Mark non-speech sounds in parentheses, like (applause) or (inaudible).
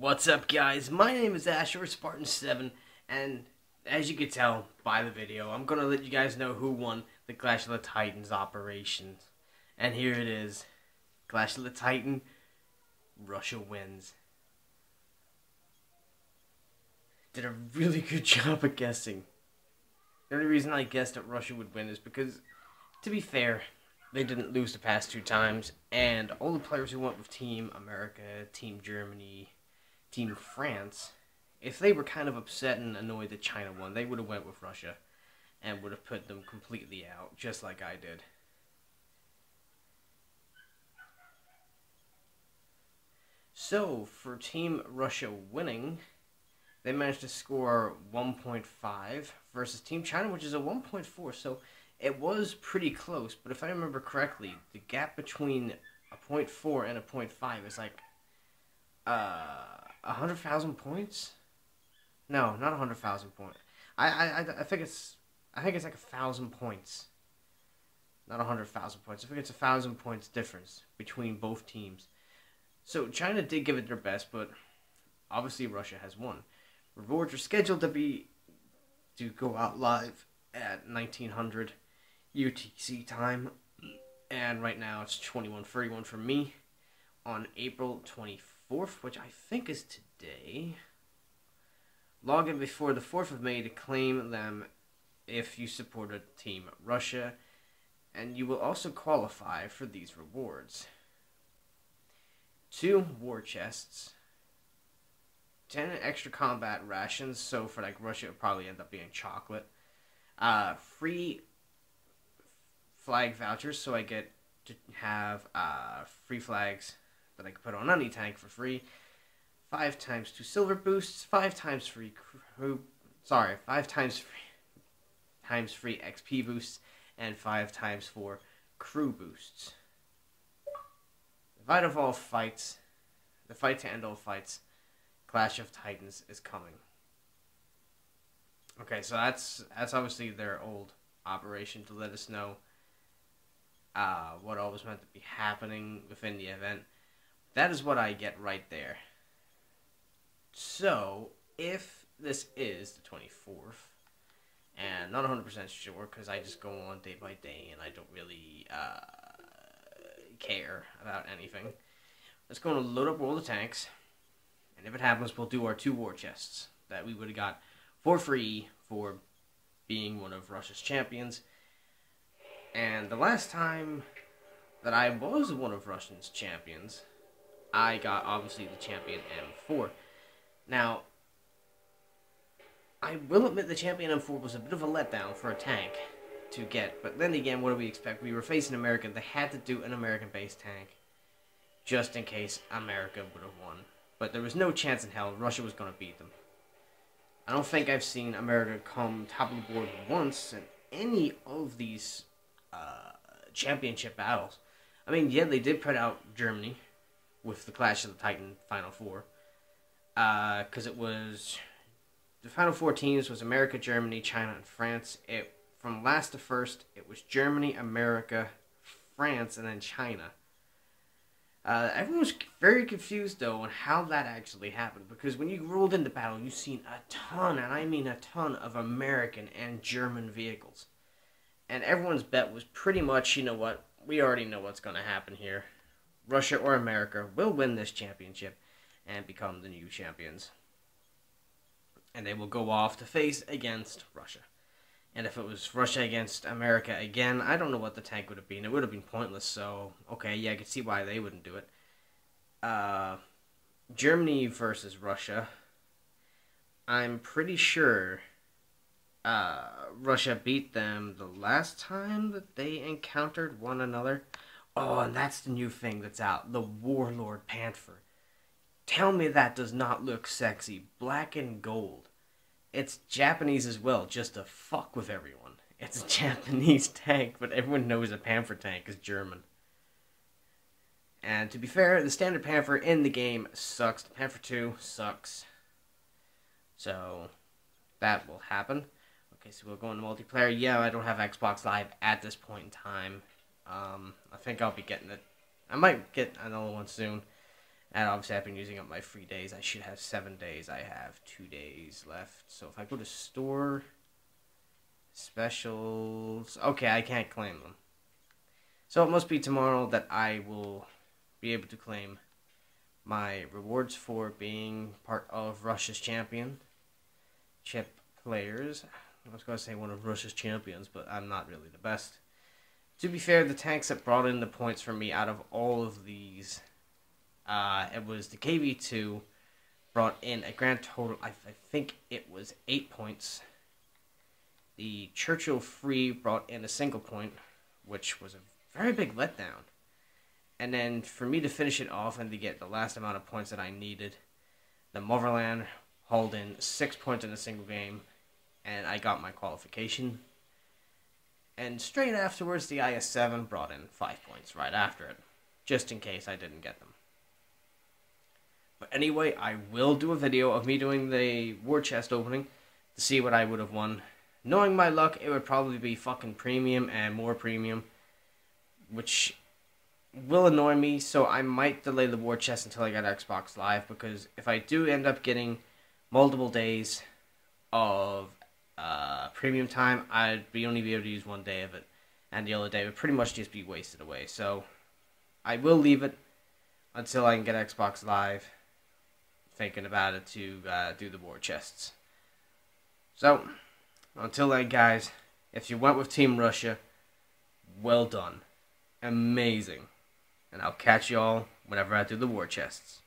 What's up, guys? My name is Asher Spartan Seven, and as you can tell by the video, I'm gonna let you guys know who won the Clash of the Titans operations. And here it is: Clash of the Titan. Russia wins. Did a really (laughs) good job of guessing. The only reason I guessed that Russia would win is because, to be fair, they didn't lose the past two times, and all the players who went with Team America, Team Germany, Team France, if they were kind of upset and annoyed that China won, they would have went with Russia and would have put them completely out, just like I did. So, for Team Russia winning, they managed to score 1.5 versus Team China, which is a 1.4. So, it was pretty close, but if I remember correctly, the gap between a 0.4 and a 0.5 is like uh, 100,000 points? No, not 100,000 points. I, I, I think it's I think it's like a thousand points. Not a hundred thousand points. I think it's a thousand points difference between both teams. So China did give it their best, but obviously Russia has won. Rewards are scheduled to be to go out live at 1900 UTC time, and right now it's 21:31 for me on April 24th, which I think is today. Log in before the 4th of May to claim them if you supported Team Russia, and you will also qualify for these rewards. Two war chests, 10 extra combat rations, so for like Russia it would probably end up being chocolate. Uh, free flag vouchers, so I get to have uh, free flags that I could put on any tank for free. Five times two silver boosts, five times free crew. Sorry, five times free times free XP boosts, and 5 times 4 crew boosts. The fight of all fights, the fight to end all fights, Clash of Titans is coming. Okay, so that's that's obviously their old operation to let us know uh, what all was meant to be happening within the event. That is what I get right there. So, if this is the 24th, and not 100% sure because I just go on day by day and I don't really uh, care about anything. Let's go and load up all the tanks, and if it happens, we'll do our two war chests that we would have got for free for being one of Russia's champions. And the last time that I was one of Russia's champions, I got obviously the champion M4. Now, I will admit the Champion M4 was a bit of a letdown for a tank to get, but then again, what do we expect? We were facing America. They had to do an American-based tank just in case America would have won. But there was no chance in hell Russia was going to beat them. I don't think I've seen America come top of the board once in any of these uh, championship battles. I mean, yeah, they did put out Germany with the Clash of the Titan Final Four. Because uh, it was the final four teams was America, Germany, China, and France. It from last to first, it was Germany, America, France, and then China. Uh, everyone was very confused though on how that actually happened because when you rolled into battle, you've seen a ton, and I mean a ton, of American and German vehicles, and everyone's bet was pretty much, you know what, we already know what's going to happen here. Russia or America will win this championship and become the new champions and they will go off to face against Russia. And if it was Russia against America again, I don't know what the tank would have been. It would have been pointless, so okay, yeah, I can see why they wouldn't do it. Uh, Germany versus Russia. I'm pretty sure uh, Russia beat them the last time that they encountered one another. Oh, and that's the new thing that's out the Warlord Panther. Tell me that does not look sexy. Black and gold. It's Japanese as well, just to fuck with everyone. It's a (laughs) Japanese tank, but everyone knows a Panther tank is German. And to be fair, the standard Panther in the game sucks. The Panther 2 sucks. So, that will happen. Okay, so we'll go into multiplayer. Yeah, I don't have Xbox Live at this point in time. Um, I think I'll be getting it. I might get another one soon. And obviously, I've been using up my free days. I should have seven days. I have two days left. So if I go to store, specials. Okay, I can't claim them. So it must be tomorrow that I will be able to claim my rewards for being part of Russia's champion chip players. I was going to say one of Russia's champions, but I'm not really the best. To be fair, the tanks that brought in the points for me out of all of these, uh, it was the KV2 brought in a grand total, I, I think it was 8 points. The Churchill Free brought in a single point, which was a very big letdown. And then for me to finish it off and to get the last amount of points that I needed, the Motherland hauled in six points in a single game, and I got my qualification. And straight afterwards, the IS-7 brought in five points right after it, just in case I didn't get them. But anyway, I will do a video of me doing the war chest opening to see what I would have won. Knowing my luck, it would probably be fucking premium and more premium, which will annoy me, so I might delay the war chest until I get Xbox Live, because if I do end up getting multiple days of uh, premium time, I'd be only be able to use one day of it, and the other day would pretty much just be wasted away. So I will leave it until I can get Xbox Live. Thinking about it to uh, do the war chests. So until then, guys, if you went with Team Russia, well done, amazing, and I'll catch y'all whenever I do the war chests.